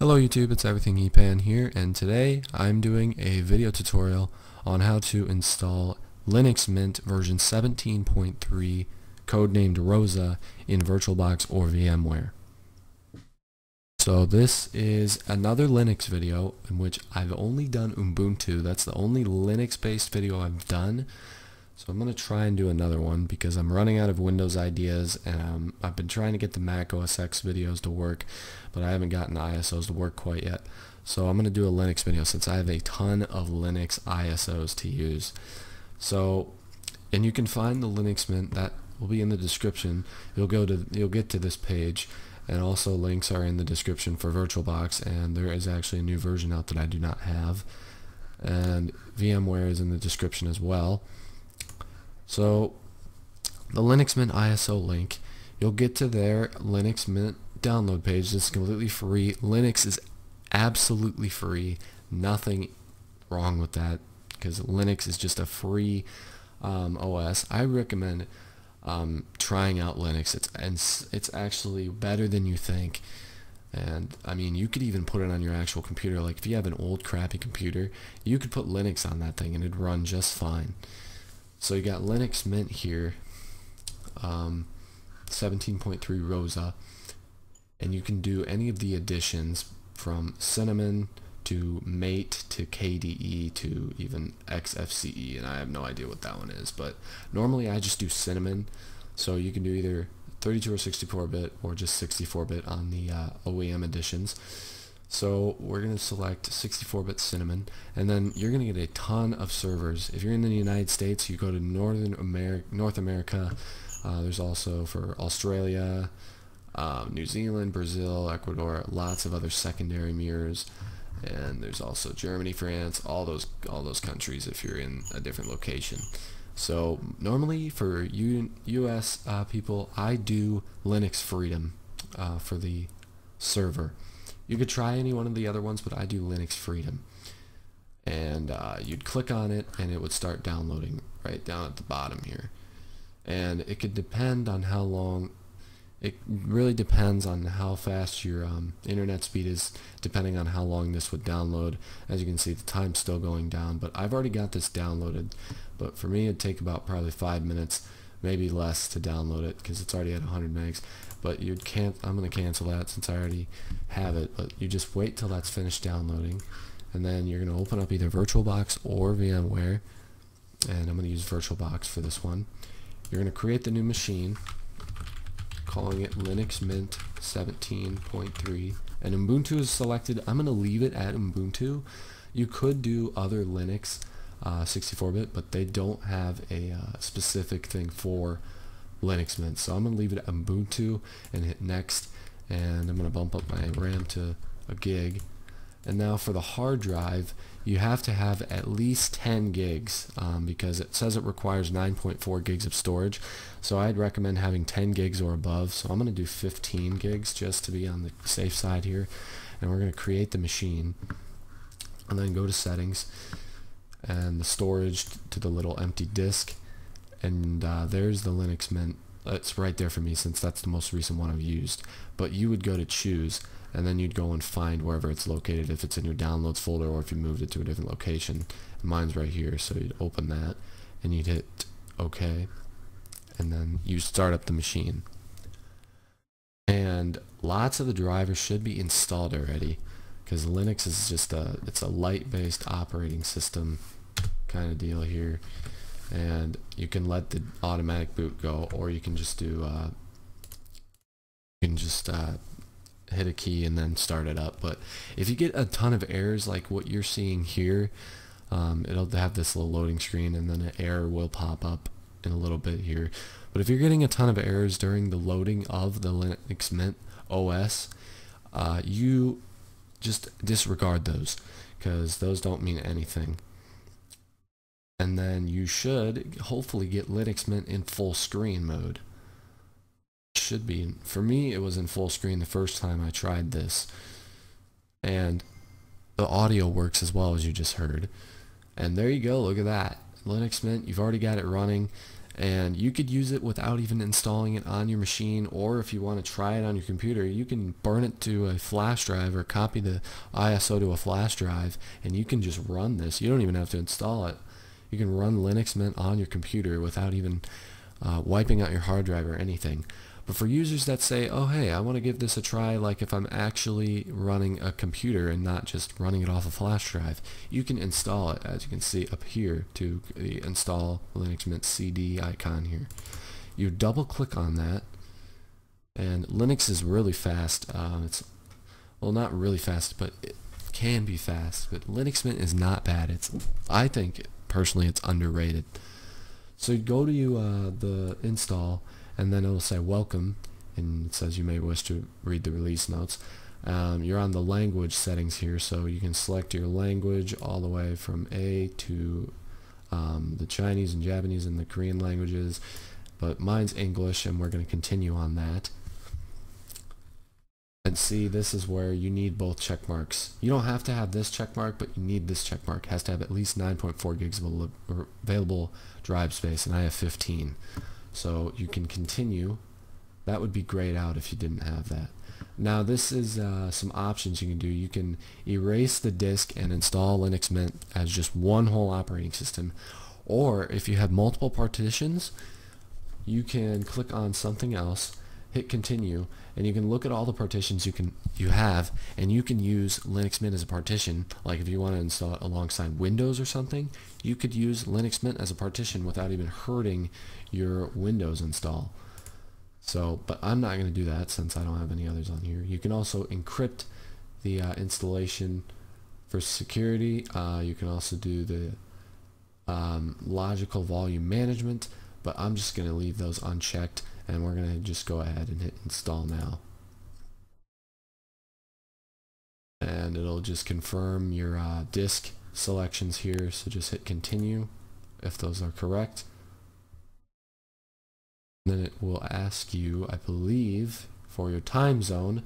Hello YouTube, it's Everything EPAN here, and today I'm doing a video tutorial on how to install Linux Mint version 17.3 codenamed Rosa in VirtualBox or VMware. So this is another Linux video in which I've only done Ubuntu. That's the only Linux based video I've done. So I'm going to try and do another one because I'm running out of Windows ideas and um, I've been trying to get the Mac OS X videos to work, but I haven't gotten the ISOs to work quite yet. So I'm going to do a Linux video since I have a ton of Linux ISOs to use. So, and you can find the Linux Mint that will be in the description. You'll go to, you'll get to this page and also links are in the description for VirtualBox and there is actually a new version out that I do not have and VMware is in the description as well. So the Linux Mint ISO link, you'll get to their Linux Mint download page. It's completely free. Linux is absolutely free. Nothing wrong with that because Linux is just a free um, OS. I recommend um, trying out Linux. It's and it's actually better than you think. And I mean, you could even put it on your actual computer. Like if you have an old crappy computer, you could put Linux on that thing and it'd run just fine. So you got Linux Mint here, um, 17.3 Rosa, and you can do any of the additions from Cinnamon to Mate to KDE to even XFCE, and I have no idea what that one is, but normally I just do Cinnamon, so you can do either 32 or 64-bit or just 64-bit on the uh, OEM editions. So we're going to select 64-bit Cinnamon, and then you're going to get a ton of servers. If you're in the United States, you go to Northern America, North America. Uh, there's also for Australia, um, New Zealand, Brazil, Ecuador, lots of other secondary mirrors, and there's also Germany, France, all those all those countries if you're in a different location. So normally for U U.S. Uh, people, I do Linux Freedom uh, for the server. You could try any one of the other ones, but I do Linux Freedom. And uh, you'd click on it, and it would start downloading right down at the bottom here. And it could depend on how long, it really depends on how fast your um, internet speed is, depending on how long this would download. As you can see, the time's still going down, but I've already got this downloaded. But for me, it'd take about probably five minutes, maybe less to download it, because it's already at 100 megs. But you can't I'm gonna cancel that since I already have it but you just wait till that's finished downloading and then you're gonna open up either VirtualBox or VMware and I'm gonna use VirtualBox for this one. You're gonna create the new machine calling it Linux Mint 17.3 and Ubuntu is selected. I'm gonna leave it at Ubuntu. You could do other Linux 64-bit uh, but they don't have a uh, specific thing for Linux Mint. So I'm going to leave it at Ubuntu and hit next and I'm going to bump up my RAM to a gig. And now for the hard drive, you have to have at least 10 gigs um, because it says it requires 9.4 gigs of storage. So I'd recommend having 10 gigs or above. So I'm going to do 15 gigs just to be on the safe side here. And we're going to create the machine and then go to settings and the storage to the little empty disk and uh, there's the Linux Mint. It's right there for me since that's the most recent one I've used. But you would go to choose, and then you'd go and find wherever it's located, if it's in your downloads folder or if you moved it to a different location. Mine's right here, so you'd open that, and you'd hit OK, and then you start up the machine. And lots of the drivers should be installed already, because Linux is just a it's a light-based operating system kind of deal here. And you can let the automatic boot go or you can just do uh, you can just uh, hit a key and then start it up. But if you get a ton of errors like what you're seeing here um, it'll have this little loading screen and then an error will pop up in a little bit here. But if you're getting a ton of errors during the loading of the Linux Mint OS uh, you just disregard those because those don't mean anything and then you should hopefully get Linux Mint in full screen mode. Should be. For me, it was in full screen the first time I tried this. And the audio works as well as you just heard. And there you go, look at that. Linux Mint, you've already got it running. and you could use it without even installing it on your machine or if you want to try it on your computer you can burn it to a flash drive or copy the ISO to a flash drive and you can just run this you don't even have to install it you can run Linux Mint on your computer without even uh, wiping out your hard drive or anything but for users that say, oh hey, I want to give this a try like if I'm actually running a computer and not just running it off a flash drive, you can install it as you can see up here to the install Linux Mint CD icon here. You double click on that and Linux is really fast. Um, it's well not really fast but it can be fast but Linux Mint is not bad. It's I think personally it's underrated. So you go to uh, the install and then it'll say welcome and it says you may wish to read the release notes. Um, you're on the language settings here so you can select your language all the way from A to um, the Chinese and Japanese and the Korean languages but mine's English and we're going to continue on that and see this is where you need both check marks you don't have to have this check mark but you need this check mark it has to have at least 9.4 gigs of available drive space and I have 15 so you can continue. That would be grayed out if you didn't have that. Now this is uh, some options you can do. You can erase the disk and install Linux Mint as just one whole operating system. Or if you have multiple partitions, you can click on something else hit continue and you can look at all the partitions you can you have and you can use Linux Mint as a partition. Like if you want to install it alongside Windows or something you could use Linux Mint as a partition without even hurting your Windows install. So but I'm not going to do that since I don't have any others on here. You can also encrypt the uh, installation for security. Uh, you can also do the um, logical volume management but I'm just going to leave those unchecked and we're going to just go ahead and hit install now. And it'll just confirm your uh, disk selections here so just hit continue if those are correct. Then it will ask you I believe for your time zone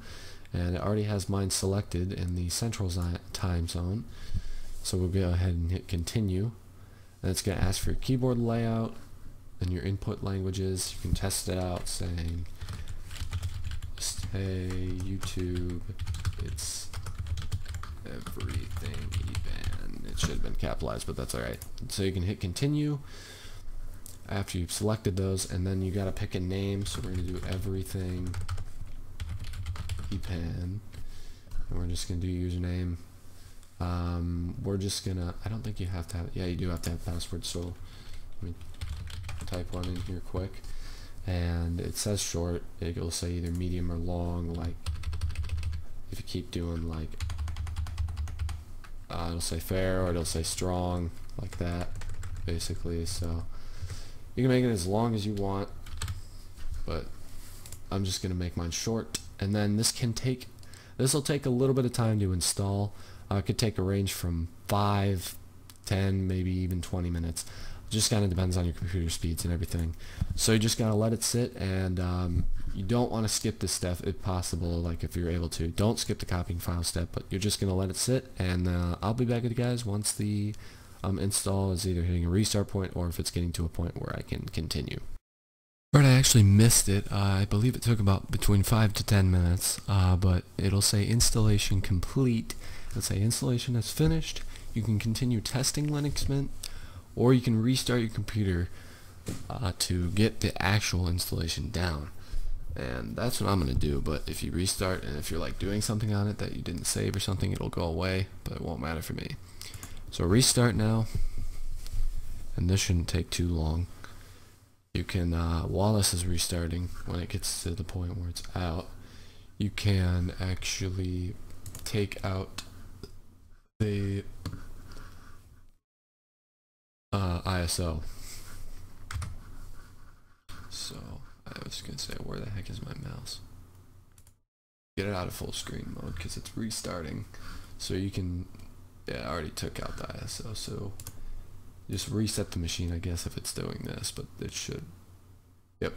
and it already has mine selected in the central time zone. So we'll go ahead and hit continue. And it's going to ask for your keyboard layout and your input languages. You can test it out saying, hey, YouTube, it's everything Epan. It should have been capitalized, but that's alright. So you can hit continue after you've selected those, and then you gotta pick a name. So we're gonna do everything EPAN, and we're just gonna do username. Um, we're just gonna, I don't think you have to have, yeah, you do have to have password, so let me type one in here quick. And it says short it'll say either medium or long like if you keep doing like uh, it'll say fair or it'll say strong like that basically. So you can make it as long as you want but I'm just gonna make mine short. And then this can take this will take a little bit of time to install. Uh, it could take a range from 5 10 maybe even 20 minutes just kind of depends on your computer speeds and everything. So you just gotta let it sit, and um, you don't want to skip this step if possible. Like if you're able to, don't skip the copying file step, but you're just gonna let it sit, and uh, I'll be back with you guys once the um, install is either hitting a restart point or if it's getting to a point where I can continue. Alright, I actually missed it. Uh, I believe it took about between 5 to 10 minutes, uh, but it'll say installation complete. It'll say installation is finished. You can continue testing Linux Mint or you can restart your computer uh, to get the actual installation down. And that's what I'm gonna do but if you restart and if you're like doing something on it that you didn't save or something it'll go away but it won't matter for me. So restart now and this shouldn't take too long. You can uh, while this is restarting when it gets to the point where it's out you can actually take out the uh, ISO. So I was gonna say, where the heck is my mouse? Get it out of full screen mode because it's restarting. So you can, yeah, I already took out the ISO. So just reset the machine, I guess, if it's doing this, but it should. Yep.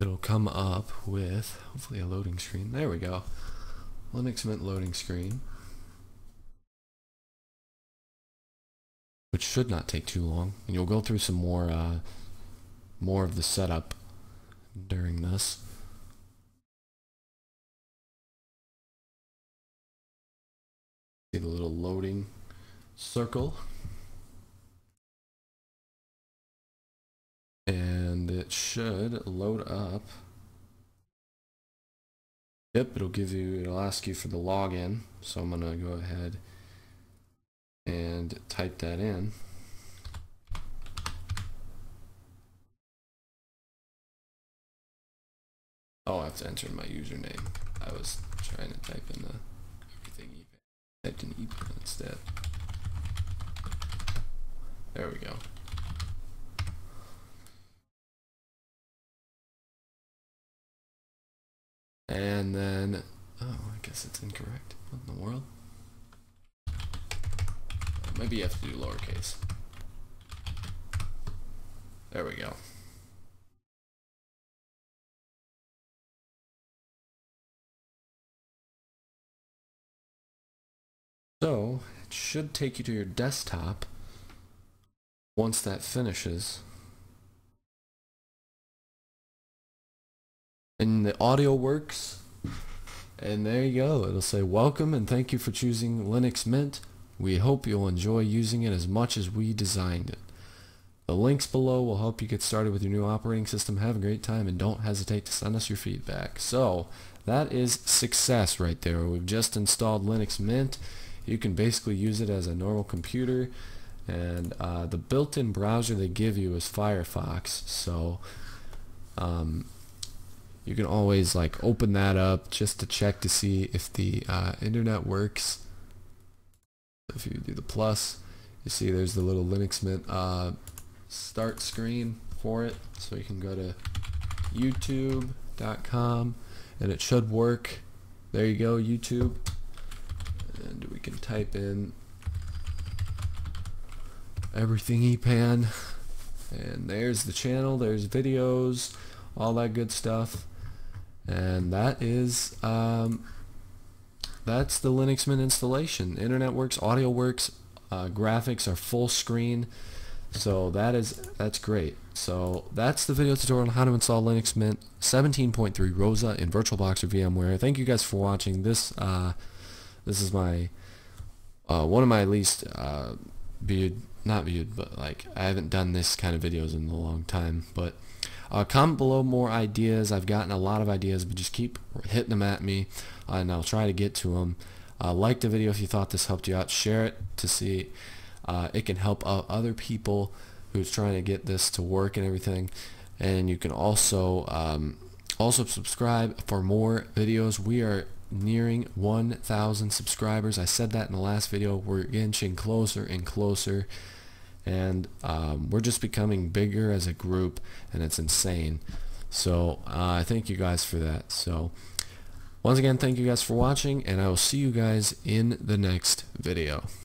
It'll come up with hopefully a loading screen. There we go. Linux Mint loading screen. Which should not take too long. And you'll go through some more uh, more of the setup during this. See the little loading circle. And it should load up. Yep, it'll give you, it'll ask you for the login. So I'm gonna go ahead and type that in. Oh, I have to enter my username. I was trying to type in the everything ePay. Typed in ePay instead. There we go. And then, oh, I guess it's incorrect. What in the world? Maybe you have to do lowercase. There we go. So, it should take you to your desktop once that finishes. And the audio works. And there you go. It'll say welcome and thank you for choosing Linux Mint. We hope you'll enjoy using it as much as we designed it. The links below will help you get started with your new operating system. Have a great time and don't hesitate to send us your feedback. So that is success right there. We've just installed Linux Mint. You can basically use it as a normal computer and uh, the built-in browser they give you is Firefox so um, you can always like open that up just to check to see if the uh, internet works if you do the plus you see there's the little Linux Mint uh, start screen for it. So you can go to youtube.com and it should work. There you go YouTube. And we can type in everything ePan and there's the channel there's videos all that good stuff. And that is um, that's the Linux Mint installation. Internet works audio works uh, graphics are full screen. So that is that's great. So that's the video tutorial on how to install Linux Mint 17.3 Rosa in VirtualBox or VMware. Thank you guys for watching. This uh, this is my uh, one of my least uh, viewed not viewed, but like I haven't done this kind of videos in a long time. But uh, comment below more ideas. I've gotten a lot of ideas, but just keep hitting them at me, and I'll try to get to them. Uh, like the video if you thought this helped you out. Share it to see uh, it can help other people who's trying to get this to work and everything. And you can also um, also subscribe for more videos. We are nearing 1,000 subscribers. I said that in the last video. We're inching closer and closer and um, we're just becoming bigger as a group and it's insane so uh, thank you guys for that so once again thank you guys for watching and I will see you guys in the next video